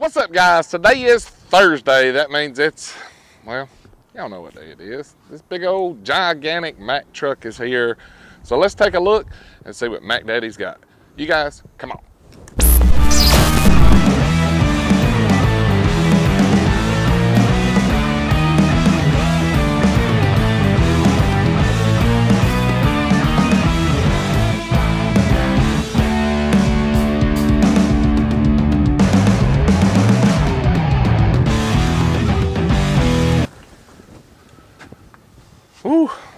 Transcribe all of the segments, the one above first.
What's up guys? Today is Thursday. That means it's, well, y'all know what day it is. This big old gigantic Mack truck is here. So let's take a look and see what Mack Daddy's got. You guys, come on.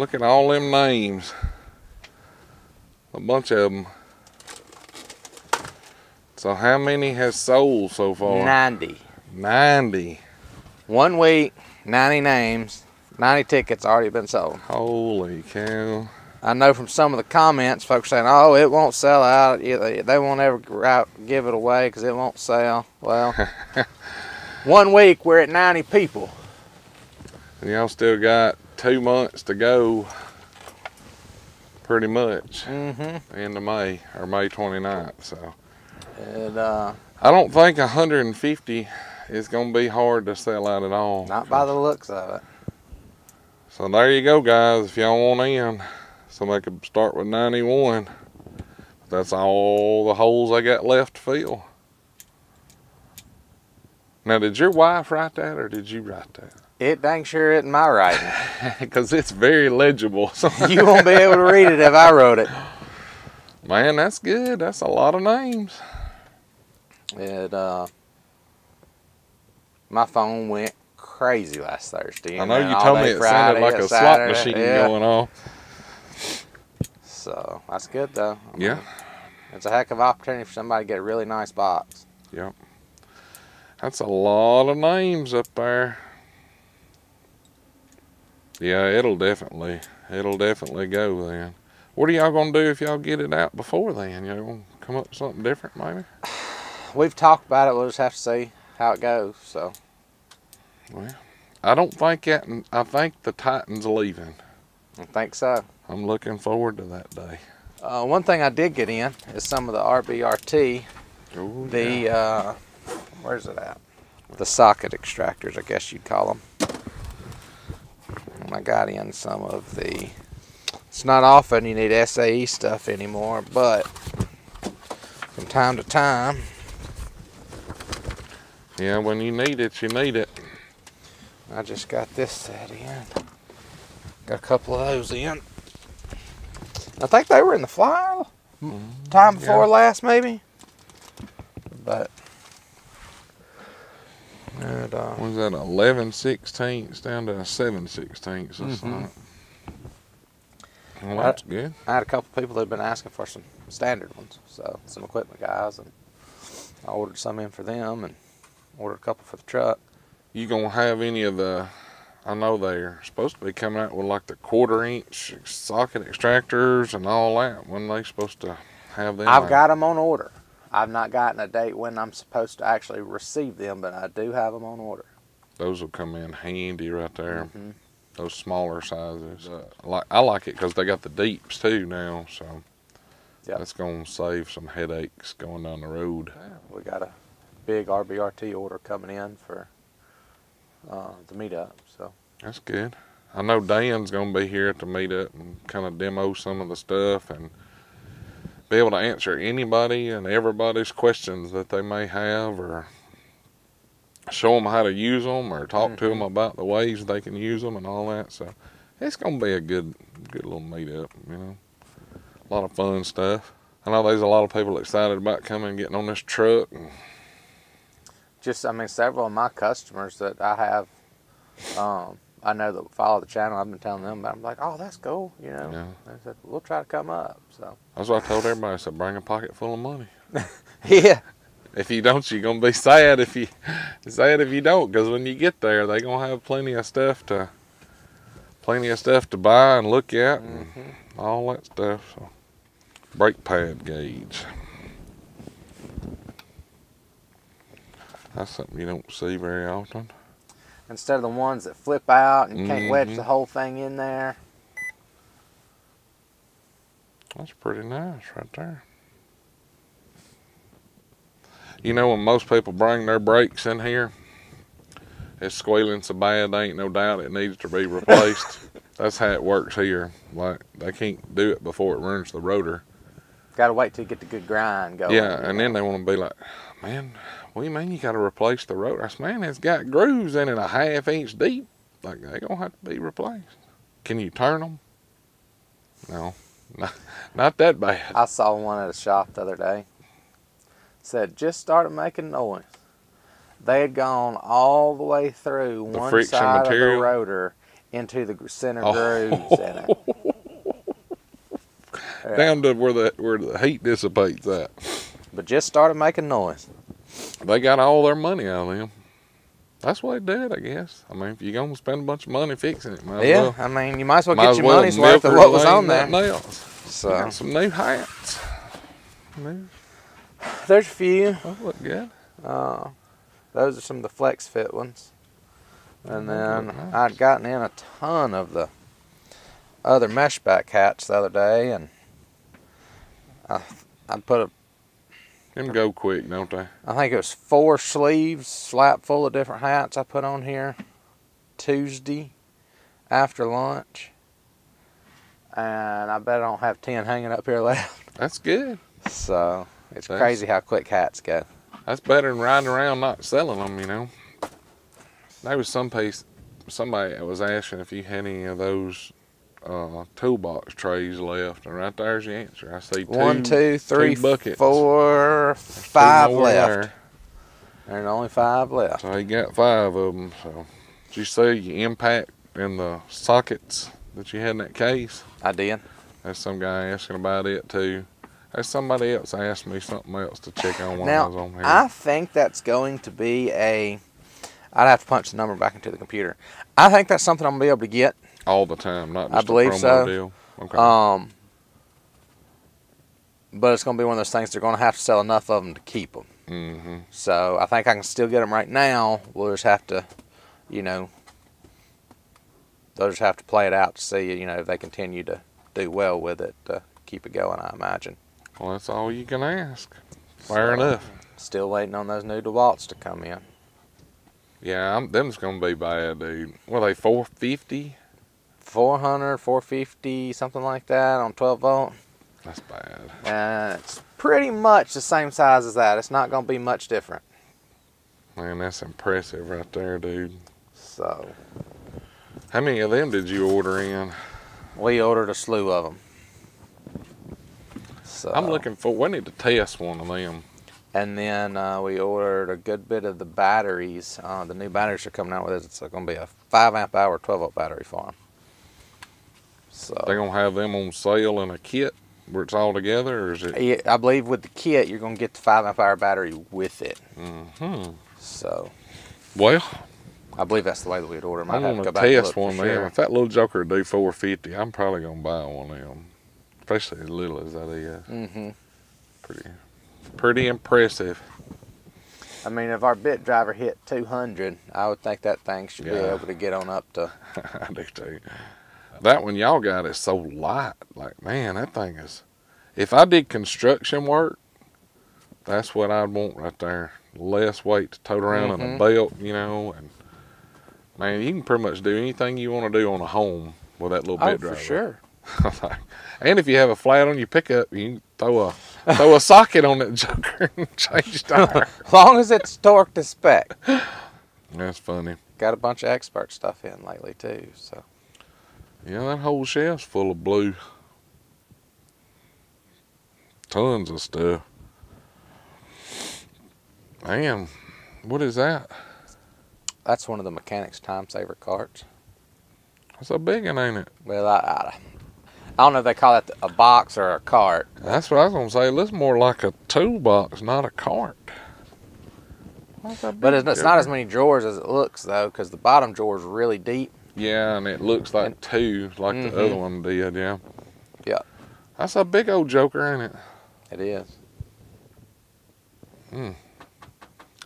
Look at all them names. A bunch of them. So how many has sold so far? 90. 90. One week, 90 names, 90 tickets already been sold. Holy cow. I know from some of the comments, folks saying, oh, it won't sell out. They they won't ever give it away because it won't sell. Well, one week we're at 90 people. And y'all still got two months to go pretty much Mm-hmm. end of May or May 29th. So And uh, I don't think 150 is going to be hard to sell out at all. not by the looks of it. So there you go, guys. If y'all want in, somebody could start with 91. That's all the holes I got left to fill. Now, did your wife write that or did you write that? It dang sure isn't my writing. Because it's very legible. So, you won't be able to read it if I wrote it. man, that's good. That's a lot of names. It, uh, my phone went crazy last Thursday. I know you told me it Friday, sounded like a slot machine yeah. going on. So that's good though. I mean, Yeah. It's a heck of an opportunity for somebody to get a really nice box. Yep. That's a lot of names up there. Yeah, it'll definitely, it'll definitely go then. What are y'all gonna do if y'all get it out before then? Y'all gonna come up with something different maybe? We've talked about it. We'll just have to see how it goes. So Well, I don't think that, I think the Titan's leaving. I think so. I'm looking forward to that day. Uh, one thing I did get in is some of the RBRT. Ooh, The uh, where's it at? The socket extractors, I guess you'd call them. I got in some of the. It's not often you need SAE stuff anymore, but from time to time, yeah, when you need it, you need it. I just got this set in. Got a couple of those in. I think they were in the flyer mm-hmm. time before yeah. last, maybe. But and, uh, Was that 11 sixteenths down to 7 sixteenths or Mhm. something? Well, that's good. I had a couple people that had been asking for some standard ones, so some equipment guys, and I ordered some in for them, and ordered a couple for the truck. you gonna have any of the I know they're supposed to be coming out with like the quarter inch socket extractors and all that when they supposed to have them I've out? got them on order. I've not gotten a date when I'm supposed to actually receive them, but I do have them on order. those will come in handy right there Mhm. those smaller sizes uh, I like I like it because they got the deeps too now so Yep. that's gonna save some headaches going down the road We got a big RBRT order coming in for uh, the meetup, so that's good I know Dan's gonna be here at the meetup and kind of demo some of the stuff and be able to answer anybody and everybody's questions that they may have or show them how to use them or talk to them about the ways they can use them and all that. So it's gonna be a good, good little meetup. You know, a lot of fun stuff. I know there's a lot of people excited about coming and getting on this truck. And just I mean several of my customers that I have, um, I know that follow the channel. I've been telling them about. I'm like, oh, that's cool, you know. Yeah. They said we'll try to come up. So that's what I told everybody. I said, bring a pocket full of money. yeah, If you don't, you're gonna be sad if you sad if you don't, because when you get there, they gonna have plenty of stuff to plenty of stuff to buy and look at and Mhm. all that stuff. So, brake pad gauge. That's something you don't see very often. Instead of the ones that flip out and you can't wedge Mhm. the whole thing in there. That's pretty nice right there. You know, when most people bring their brakes in here, it's squealing so bad, ain't no doubt it needs to be replaced. That's how it works here. Like, they can't do it before it runs the rotor. Got to wait till you get the good grind going. Yeah, and then they want to be like, man, what do you mean you got to replace the rotor? I said, man, it's got grooves in it a half inch deep. Like, they're going to have to be replaced. Can you turn them? No, not, not that bad. I saw one at a shop the other day. Said just started making noise. They had gone all the way through The one side material? of the rotor into the center Oh. grooves in it. Down to where the where the heat dissipates at. But just started making noise. They got all their money out of them. That's what they did, I guess. I mean, if you're gonna spend a bunch of money fixing it, yeah, well. I mean, you might as well might get your well money's worth of what was on there. else. So Got some new hats. New, there's a few. those look good. Uh, those are some of the flex fit ones. And then nice. I'd gotten in a ton of the other mesh back hats the other day, and I I put a Them go quick, don't they? I think it was four sleeves, slap full of different hats I put on here Tuesday after lunch. And I bet I don't have 10 hanging up here left. That's good. So it's That's- crazy how quick hats go. That's better than riding around not selling them, you know. There was some piece, somebody that was asking if you had any of those uh, toolbox trays left, and right there's the answer. I see two. One, two, three, buckets. four, five left. there. There's only five left. So he got five of them. So, did you see your impact in the sockets that you had in that case? I did. There's some guy asking about it too. There's somebody else asked me something else to check on while I was Now, on here. I think that's going to be a. I'd have to punch the number back into the computer. I think that's something I'm gonna be able to get. All the time, not I just believe a promo so. deal. Okay. Um, but it's gonna be one of those things. They're gonna have to sell enough of them to keep them. mm-hmm. So I think I can still get them right now. We'll just have to, you know, they'll just have to play it out to see, you know, if they continue to do well with it to keep it going. I imagine. Well, that's all you can ask. Fair So, enough. Still waiting on those new DeWalt's to come in. Yeah, I'm, them's gonna be bad, dude. What are they 450? 400, 450, something like that on 12 volt. That's bad. And it's pretty much the same size as that. It's not going to be much different. Man, that's impressive right there, dude. So How many of them did you order in? we ordered a slew of them. So I'm looking for. We need to test one of them. And then uh, we ordered a good bit of the batteries. Uh, the new batteries are coming out with it. It's going to be a 5 amp hour 12 volt battery for them. So they're gonna have them on sale in a kit where it's all together, or is it? I believe with the kit, you're going to get the 5 amp hour battery with it. Mm-hmm. So Well, I believe that's the way that we'd order them. I'm I'd have to gonna go test one of them. sure. If that little joker do 450, I'm probably gonna buy one of them. Especially as little as that is. Mm-hmm. Pretty, pretty impressive. I mean, if our bit driver hit 200, I would think that thing should be able to get on up to. I do too. That one y'all got is so light. Like, man, that thing is. If I did construction work, that's what I'd want right there. Less weight to tote around in a Mhm. belt, you know, and man, you can pretty much do anything you want to do on a home with that little Oh, bit for driver. sure. And if you have a flat on your pickup, you can throw a throw a socket on that joker and change tire. As long as it's torqued to spec. That's funny. Got a bunch of expert stuff in lately too. So Yeah, that whole shelf's full of blue. Tons of stuff. Man, what is that? that's one of the mechanics time saver carts. That's a big one, ain't it? Well, I, I, I don't know if they call it a box or a cart. That's what I was gonna say. It looks more like a toolbox, not a cart. But it's, it's not as many drawers as it looks though, because the bottom drawer is really deep. Yeah, and it looks like And- two, like Mhm. the other one did. Yeah. Yeah. That's a big old joker, ain't it? It is. Hmm.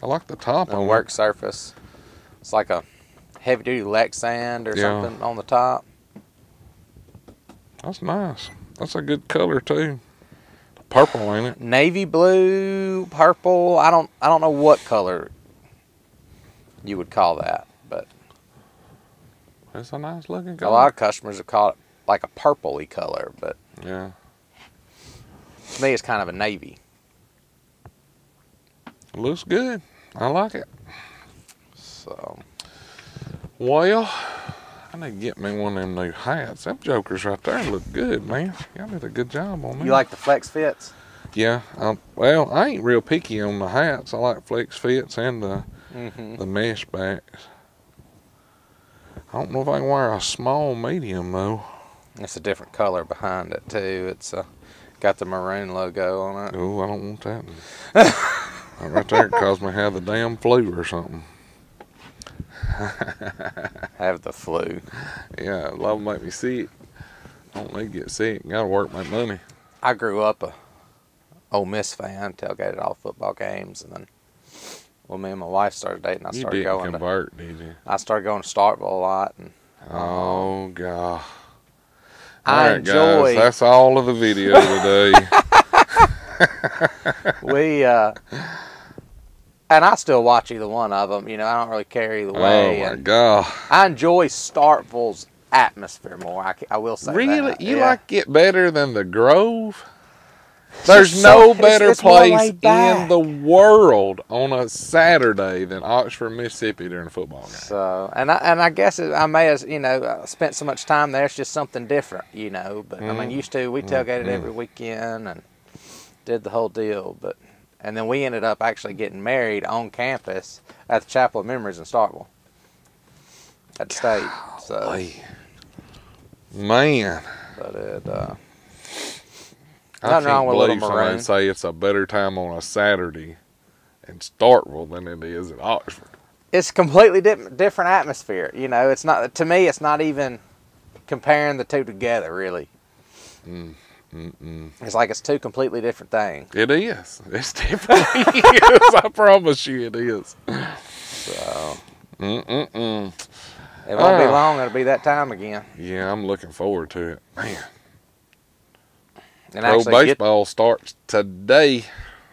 I like the top on work surface. It's like a heavy duty Lexan or Yeah. something on the top. That's nice. That's a good color too. Purple, ain't it? navy blue, purple. I don't I don't know what color you would call that, but It's a nice looking a lot of customers have called it like a purpley color, but Yeah. to me it's kind of a navy. It looks good. I like it. So Well, I need to get me one of them new hats. Them jokers right there look good, man. Y'all did a good job on them. you like the flex fits? Yeah. Um, well, I ain't real picky on the hats. I like flex fits and the Mm-hmm. the mesh backs. I don't know if I can wear a small medium though. It's a different color behind it too. It's uh, got the maroon logo on it. Oh, I don't want that. right there cause me have the damn flu or something. Have the flu. Yeah, love make me sick. I don't need to get sick. Gotta work my money. I grew up a Ole Miss fan, tailgated all football games, and then well, me and my wife started dating. I You started didn't going. To, convert, did you? I started going to Starkville a lot, and Oh god. I Alright, enjoy. guys, that's all of the video today. we uh, and I still watch either one of them. You know, I don't really care either way. oh my god. I enjoy Starkville's atmosphere more. I, I will say Really? that. You yeah. like it better than the Grove? There's no it's- better it's place in the world on a Saturday than Oxford, Mississippi during a football game. So, and I and I guess it, I may have you know spent so much time there. It's just something different, you know. But I mean, used to we tailgated Mhm. every weekend and did the whole deal. But and then we ended up actually getting married on campus at the Chapel of Memories in Starkville at the state. So, Man, but it uh, I can't wrong with a believe somebody maroon. say it's a better time on a Saturday in Starkville than it is in Oxford. it's completely di- different atmosphere. You know, it's not to me. It's not even comparing the two together. Really, Mm-mm. it's like it's two completely different things. It is. It's definitely is. I promise you it is. So. It won't be Ah. long. It'll be that time again. Yeah, I'm looking forward to it. Man, And pro actually get, baseball starts today,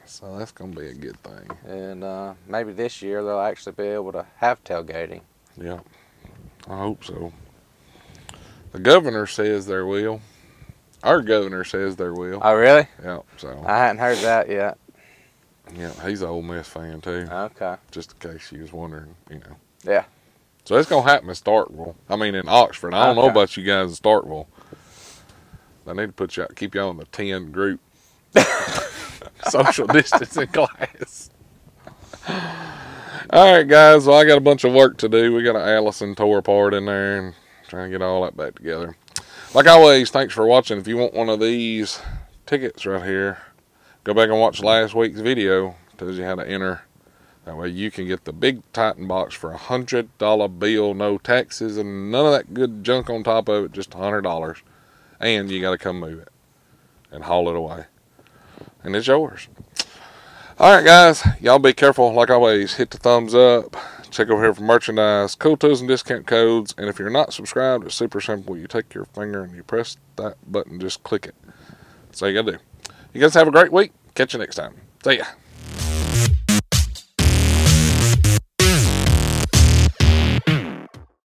so that's gonna be a good thing. and uh, maybe this year they'll actually be able to have tailgating. Yeah, I hope so. The governor says there will. Our governor says there will. Oh, really? Yeah, so I hadn't heard that yet. yeah, he's an Ole Miss fan too. Okay. Just in case you was wondering, you know. Yeah. So it's gonna happen in Starkville. I mean in Oxford. I don't know about you guys in Starkville. I need to put you out, keep you on the ten group. Social distancing class. All right, guys. Well, I got a bunch of work to do. We got an Allison tour apart in there and trying to get all that back together. Like always, thanks for watching. If you want one of these tickets right here, go back and watch last week's video. Tells you how to enter. That way you can get the big Titan box for a hundred dollar bill, no taxes and none of that good junk on top of it, just a hundred dollars. And you gotta come move it and haul it away. And it's yours. Alright guys, y'all be careful like always. Hit the thumbs up. Check over here for merchandise, cool tools and discount codes. And if you're not subscribed, it's super simple. You take your finger and you press that button, just click it. That's all you gotta do. You guys have a great week. Catch you next time. See ya.